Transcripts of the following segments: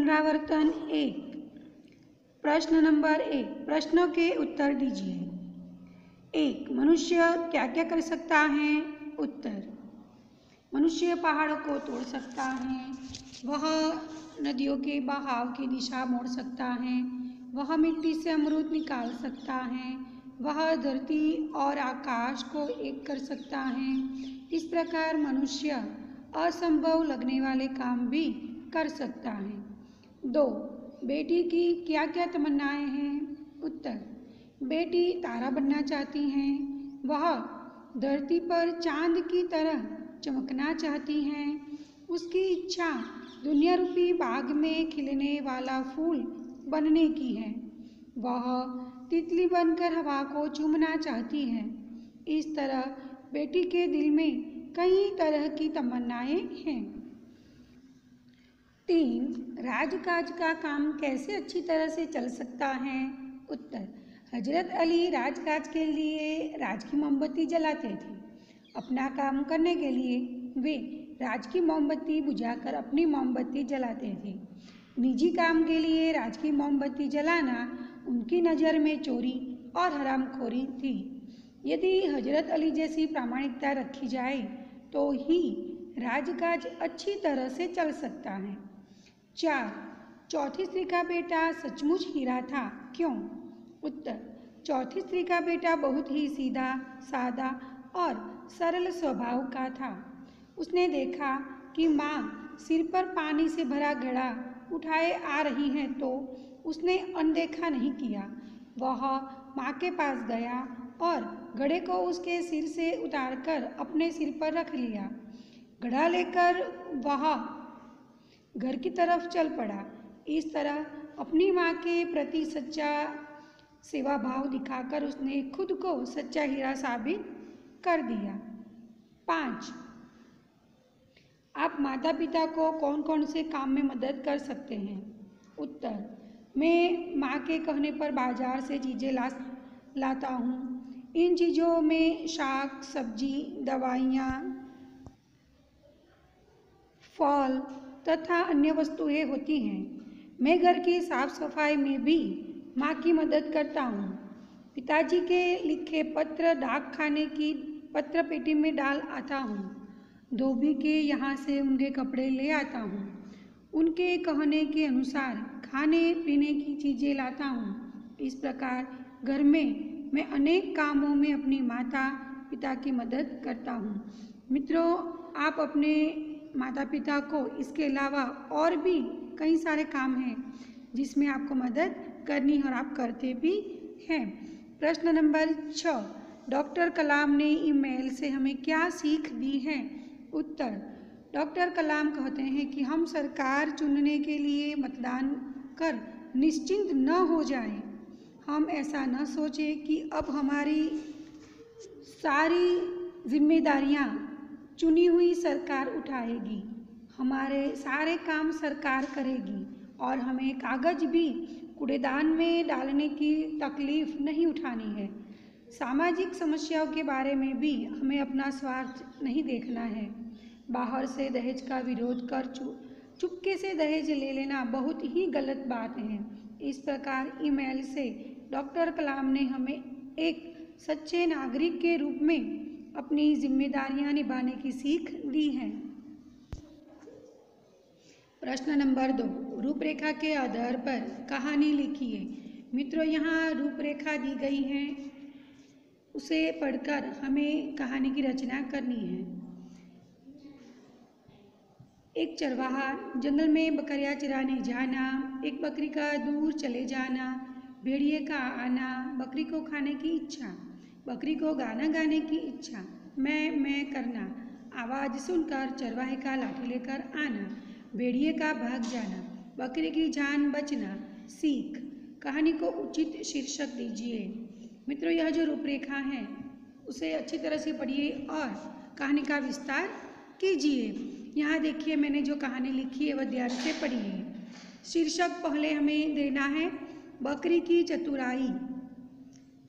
पुनरावर्तन एक। प्रश्न नंबर एक। प्रश्नों के उत्तर दीजिए। एक, मनुष्य क्या क्या कर सकता है? उत्तर। मनुष्य पहाड़ों को तोड़ सकता है। वह नदियों के बहाव की दिशा मोड़ सकता है। वह मिट्टी से अमरूद निकाल सकता है। वह धरती और आकाश को एक कर सकता है। इस प्रकार मनुष्य असंभव लगने वाले काम भी कर सकता है। दो, बेटी की क्या क्या तमन्नाएँ हैं? उत्तर, बेटी तारा बनना चाहती हैं। वह धरती पर चाँद की तरह चमकना चाहती हैं। उसकी इच्छा दुनिया रूपी बाग में खिलने वाला फूल बनने की है। वह तितली बनकर हवा को चूमना चाहती है। इस तरह बेटी के दिल में कई तरह की तमन्नाएँ हैं। तीन राजकाज का काम कैसे अच्छी तरह से चल सकता है? उत्तर, हज़रत अली राजकाज के लिए राज की मोमबत्ती जलाते थे। अपना काम करने के लिए वे राज की मोमबत्ती बुझाकर अपनी मोमबत्ती जलाते थे। निजी काम के लिए राज की मोमबत्ती जलाना उनकी नज़र में चोरी और हरामखोरी थी। यदि हज़रत अली जैसी प्रामाणिकता रखी जाए तो ही राजकाज अच्छी तरह से चल सकता है। चार, चौथी स्त्री का बेटा सचमुच हीरा था। क्यों? उत्तर, चौथी स्त्री का बेटा बहुत ही सीधा, सादा और सरल स्वभाव का था। उसने देखा कि माँ सिर पर पानी से भरा घड़ा उठाए आ रही हैं तो उसने अनदेखा नहीं किया। वह माँ के पास गया और घड़े को उसके सिर से उतारकर अपने सिर पर रख लिया। घड़ा लेकर वह घर की तरफ़ चल पड़ा। इस तरह अपनी माँ के प्रति सच्चा सेवा भाव दिखाकर उसने खुद को सच्चा हीरा साबित कर दिया। पाँच, आप माता पिता को कौन कौन से काम में मदद कर सकते हैं? उत्तर, मैं माँ के कहने पर बाज़ार से चीज़ें ला, लाता हूँ। इन चीज़ों में शाक, सब्ज़ी, दवाइयाँ, फल तथा अन्य वस्तुएँ होती हैं। मैं घर की साफ़ सफ़ाई में भी माँ की मदद करता हूँ। पिताजी के लिखे पत्र डाक खाने की पत्र पेटी में डाल आता हूँ। धोबी के यहाँ से उनके कपड़े ले आता हूँ। उनके कहने के अनुसार खाने, पीने की चीज़ें लाता हूँ। इस प्रकार घर में मैं अनेक कामों में अपनी माता पिता की मदद करता हूँ। मित्रों, आप अपने माता पिता को इसके अलावा और भी कई सारे काम हैं, जिसमें आपको मदद करनी और आप करते भी हैं प्रश्न नंबर छः, डॉक्टर कलाम ने ईमेल से हमें क्या सीख दी है उत्तर, डॉक्टर कलाम कहते हैं कि हम सरकार चुनने के लिए मतदान कर निश्चिंत न हो जाएँ। हम ऐसा न सोचें कि अब हमारी सारी जिम्मेदारियाँ चुनी हुई सरकार उठाएगी, हमारे सारे काम सरकार करेगी और हमें कागज़ भी कूड़ेदान में डालने की तकलीफ़ नहीं उठानी है। सामाजिक समस्याओं के बारे में भी हमें अपना स्वार्थ नहीं देखना है। बाहर से दहेज का विरोध कर चु, चुपके से दहेज ले लेना बहुत ही गलत बात है। इस प्रकार ईमेल से डॉक्टर कलाम ने हमें एक सच्चे नागरिक के रूप में अपनी जिम्मेदारियाँ निभाने की सीख दी है। प्रश्न नंबर दो, रूपरेखा के आधार पर कहानी लिखिए मित्रों, यहाँ रूपरेखा दी गई है। उसे पढ़कर हमें कहानी की रचना करनी है। एक चरवाहा, जंगल में बकरियाँ चराने जाना, एक बकरी का दूर चले जाना, भेड़िए का आना, बकरी को खाने की इच्छा। बकरी को गाना गाने की इच्छा। मैं मैं करना। आवाज़ सुनकर चरवाहे का लाठी लेकर आना। भेड़िए का भाग जाना। बकरी की जान बचना। सीख। कहानी को उचित शीर्षक दीजिए। मित्रों, यह जो रूपरेखा है, उसे अच्छी तरह से पढ़िए और कहानी का विस्तार कीजिए। यहाँ देखिए, मैंने जो कहानी लिखी है, वह ध्यान से पढ़िए। शीर्षक पहले हमें देना है, बकरी की चतुराई।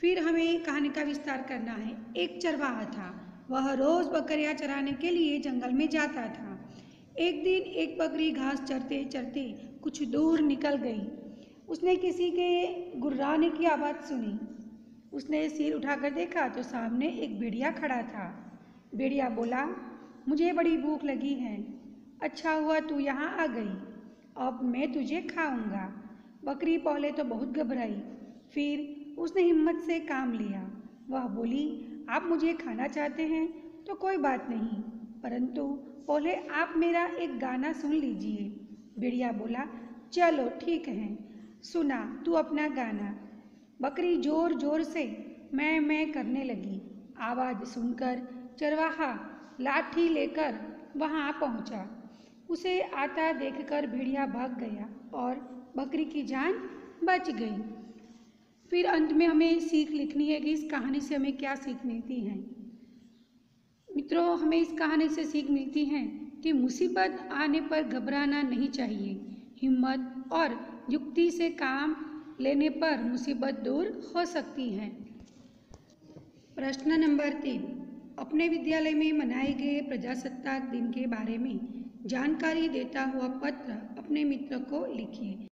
फिर हमें कहानी का विस्तार करना है। एक चरवाहा था। वह रोज बकरियाँ चराने के लिए जंगल में जाता था। एक दिन एक बकरी घास चरते चरते कुछ दूर निकल गई। उसने किसी के गुर्राने की आवाज़ सुनी। उसने सिर उठाकर देखा तो सामने एक भेड़िया खड़ा था। भेड़िया बोला, मुझे बड़ी भूख लगी है। अच्छा हुआ तू यहाँ आ गई। अब मैं तुझे खाऊँगा। बकरी पहले तो बहुत घबराई। फिर उसने हिम्मत से काम लिया। वह बोली, आप मुझे खाना चाहते हैं तो कोई बात नहीं, परंतु पहले आप मेरा एक गाना सुन लीजिए। भेड़िया बोला, चलो, ठीक है। सुना, तू अपना गाना। बकरी ज़ोर ज़ोर से, मैं मैं करने लगी। आवाज़ सुनकर चरवाहा लाठी लेकर वहाँ पहुँचा। उसे आता देखकर भेड़िया भाग गया और बकरी की जान बच गई। फिर अंत में हमें सीख लिखनी है कि इस कहानी से हमें क्या सीख मिलती है। मित्रों, हमें इस कहानी से सीख मिलती है कि मुसीबत आने पर घबराना नहीं चाहिए। हिम्मत और युक्ति से काम लेने पर मुसीबत दूर हो सकती है। प्रश्न नंबर तीन। अपने विद्यालय में मनाए गए प्रजासत्ताक दिन के बारे में जानकारी देता हुआ पत्र अपने मित्र को लिखिए।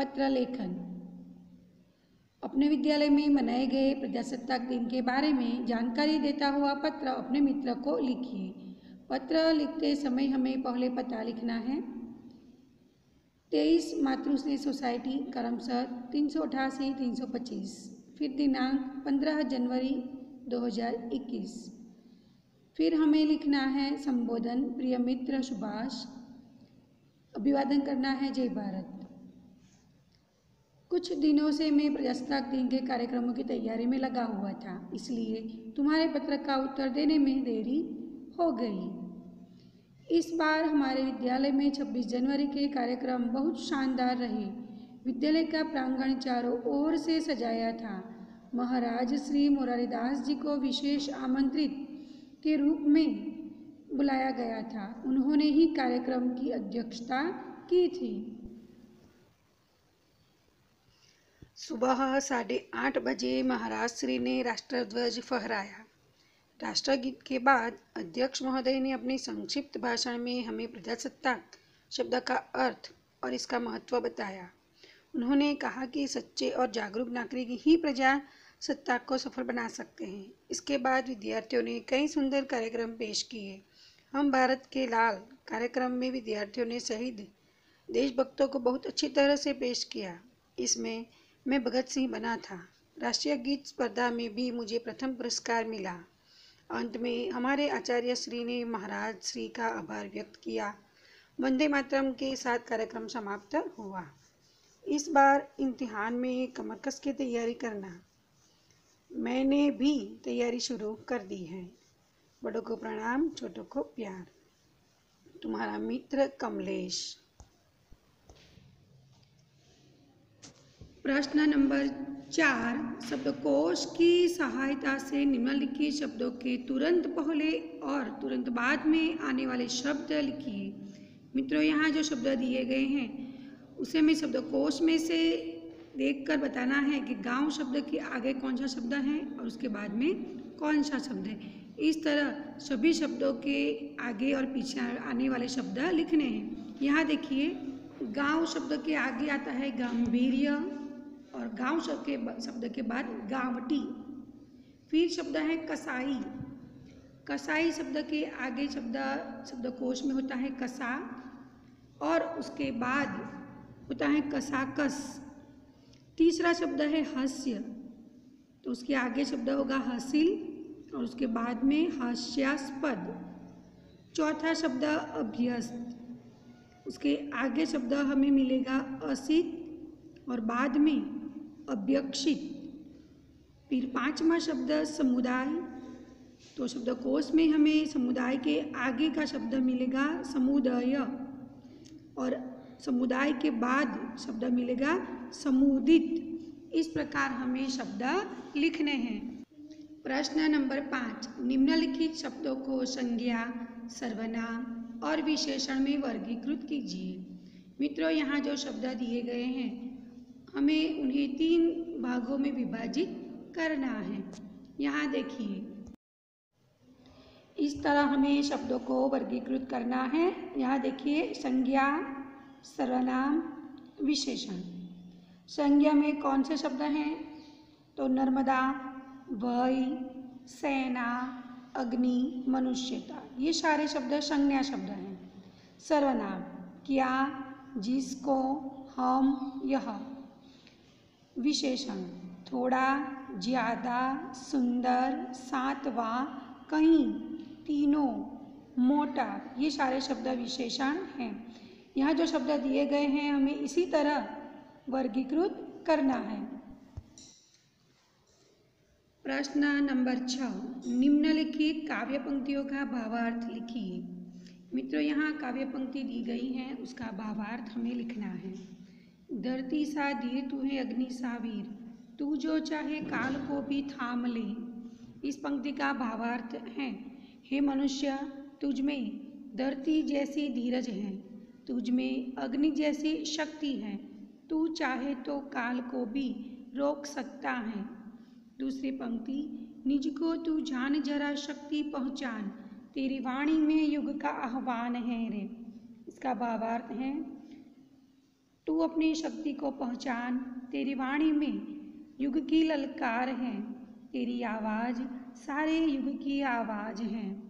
पत्र लेखन अपने विद्यालय में मनाए गए प्रजासत्ताक दिन के बारे में जानकारी देता हुआ पत्र अपने मित्र को लिखिए। पत्र लिखते समय हमें पहले पता लिखना है। तेईस मातृश्री सोसाइटी, करमसर, तीन सौ अठासी, तीन सौ पच्चीस। फिर दिनांक पंद्रह जनवरी दो हज़ार इक्कीस। फिर हमें लिखना है संबोधन, प्रिय मित्र सुभाष। अभिवादन करना है जय भारत। कुछ दिनों से मैं प्रजासत्ताक दिन के कार्यक्रमों की तैयारी में लगा हुआ था, इसलिए तुम्हारे पत्र का उत्तर देने में देरी हो गई। इस बार हमारे विद्यालय में 26 जनवरी के कार्यक्रम बहुत शानदार रहे। विद्यालय का प्रांगण चारों ओर से सजाया था। महाराज श्री मुरारीदास जी को विशेष आमंत्रित के रूप में बुलाया गया था। उन्होंने ही कार्यक्रम की अध्यक्षता की थी। सुबह साढ़े आठ बजे महाराज श्री ने राष्ट्रध्वज फहराया। राष्ट्रगीत के बाद अध्यक्ष महोदय ने अपने संक्षिप्त भाषण में हमें प्रजासत्ताक शब्द का अर्थ और इसका महत्व बताया। उन्होंने कहा कि सच्चे और जागरूक नागरिक ही प्रजा सत्ता को सफल बना सकते हैं। इसके बाद विद्यार्थियों ने कई सुंदर कार्यक्रम पेश किए। हम भारत के लाल कार्यक्रम में विद्यार्थियों ने शहीद देशभक्तों को बहुत अच्छी तरह से पेश किया। इसमें मैं भगत सिंह बना था। राष्ट्रीय गीत स्पर्धा में भी मुझे प्रथम पुरस्कार मिला। अंत में हमारे आचार्य श्री ने महाराज श्री का आभार व्यक्त किया। वंदे मातरम के साथ कार्यक्रम समाप्त हुआ। इस बार इम्तिहान में कमरकस की तैयारी करना। मैंने भी तैयारी शुरू कर दी है। बड़ों को प्रणाम, छोटों को प्यार। तुम्हारा मित्र कमलेश। प्रश्न नंबर चार, शब्दकोश की सहायता से निम्नलिखित शब्दों के तुरंत पहले और तुरंत बाद में आने वाले शब्द लिखिए। मित्रों, यहाँ जो शब्द दिए गए हैं, उसे मैं शब्दकोश में से देखकर बताना है कि गाँव शब्द के आगे कौन सा शब्द है और उसके बाद में कौन सा शब्द है। इस तरह सभी शब्दों के आगे और पीछे आने वाले शब्द लिखने हैं। यहाँ देखिए, गाँव शब्द के आगे आता है गंभीर्य गाँव शब्द के शब्द के बाद गांवटी। फिर शब्द है कसाई। कसाई शब्द के आगे शब्द, शब्दकोश में होता है कसा और उसके बाद होता है कसाकस। तीसरा शब्द है हास्य। तो उसके आगे शब्द होगा हासिल और उसके बाद में हास्यास्पद। चौथा शब्द अभ्यस्त। उसके आगे शब्द हमें मिलेगा असित और बाद में अव्यक्षित फिर पांचवा शब्द समुदाय। तो शब्दकोश में हमें समुदाय के आगे का शब्द मिलेगा समुदाय। और समुदाय के बाद शब्द मिलेगा समुदित। इस प्रकार हमें शब्द लिखने हैं। प्रश्न नंबर पाँच। निम्नलिखित शब्दों को संज्ञा, सर्वनाम और विशेषण में वर्गीकृत कीजिए। मित्रों, यहाँ जो शब्द दिए गए हैं हमें उन्हें तीन भागों में विभाजित करना है। यहाँ देखिए। इस तरह हमें शब्दों को वर्गीकृत करना है। यहाँ देखिए, संज्ञा, सर्वनाम, विशेषण। संज्ञा में कौन से शब्द हैं? तो नर्मदा वही सेना, अग्नि, मनुष्यता। ये सारे शब्द संज्ञा शब्द हैं। सर्वनाम, क्या, जिसको, हम, यह। विशेषण। थोड़ा ज़्यादा सुंदर सातवा कहीं। तीनों, मोटा, ये सारे शब्द विशेषण हैं। यहाँ जो शब्द दिए गए हैं, हमें इसी तरह वर्गीकृत करना है। प्रश्न नंबर छः, निम्नलिखित काव्य पंक्तियों का भावार्थ लिखिए। मित्रों, यहाँ काव्य पंक्ति दी गई है, उसका भावार्थ हमें लिखना है। धरती सा धीर तू है अग्नि सा वीर। तू जो चाहे काल को भी थाम ले। इस पंक्ति का भावार्थ है, हे मनुष्य, तुझ में धरती जैसी धीरज है। तुझ में अग्नि जैसी शक्ति है। तू चाहे तो काल को भी रोक सकता है। दूसरी पंक्ति, निज को तू जान, जरा शक्ति पहचान। तेरी वाणी में युग का आह्वान है रे। इसका भावार्थ है तू अपनी शक्ति को पहचान। तेरी वाणी में युग की ललकार है। तेरी आवाज़, सारे युग की आवाज़ है।